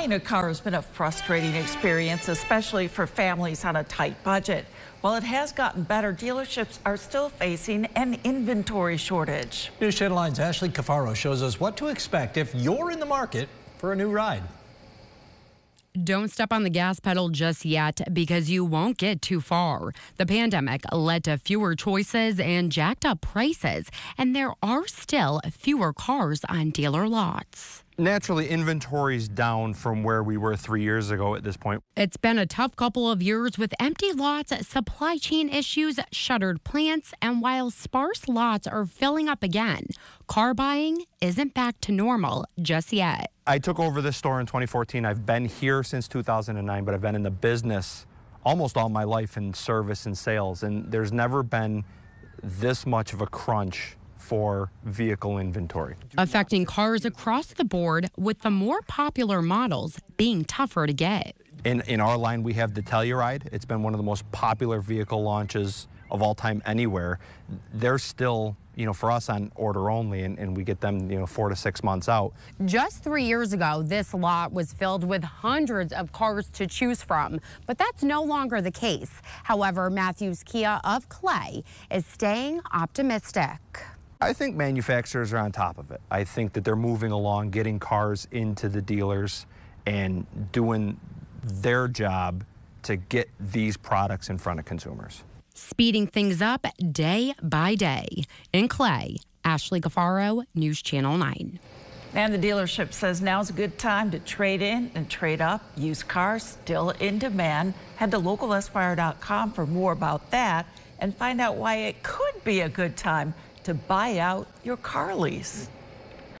Buying a car has been a frustrating experience, especially for families on a tight budget. While it has gotten better, dealerships are still facing an inventory shortage. News Channel 9's Ashley Cafaro shows us what to expect if you're in the market for a new ride. Don't step on the gas pedal just yet because you won't get too far. The pandemic led to fewer choices and jacked up prices, and there are still fewer cars on dealer lots naturally inventory's down from where we were three years ago at this point. It's been a tough couple of years with empty lots, supply chain issues, shuttered plants, and while sparse lots are filling up again, car buying isn't back to normal just yet. I took over this store in 2014. I've been here since 2009, but I've been in the business almost all my life in service and sales, and there's never been this much of a crunch for vehicle inventory. Affecting cars across the board, with the more popular models being tougher to get. In, in our line, we have the Telluride. It's been one of the most popular vehicle launches of all time anywhere. They're still you know, for us on order only, and, and, we get them, you know, four to six months out. Just three years ago, this lot was filled with hundreds of cars to choose from, but that's no longer the case. However, Matthews Kia of Clay is staying optimistic. I think manufacturers are on top of it. I think that they're moving along, getting cars into the dealers and doing their job to get these products in front of consumers. Speeding things up day by day. In Clay, Ashley Cafaro, News Channel 9. And the dealership says now's a good time to trade in and trade up. Used cars still in demand. Head to localsyr.com for more about that and find out why it could be a good time to buy out your car lease.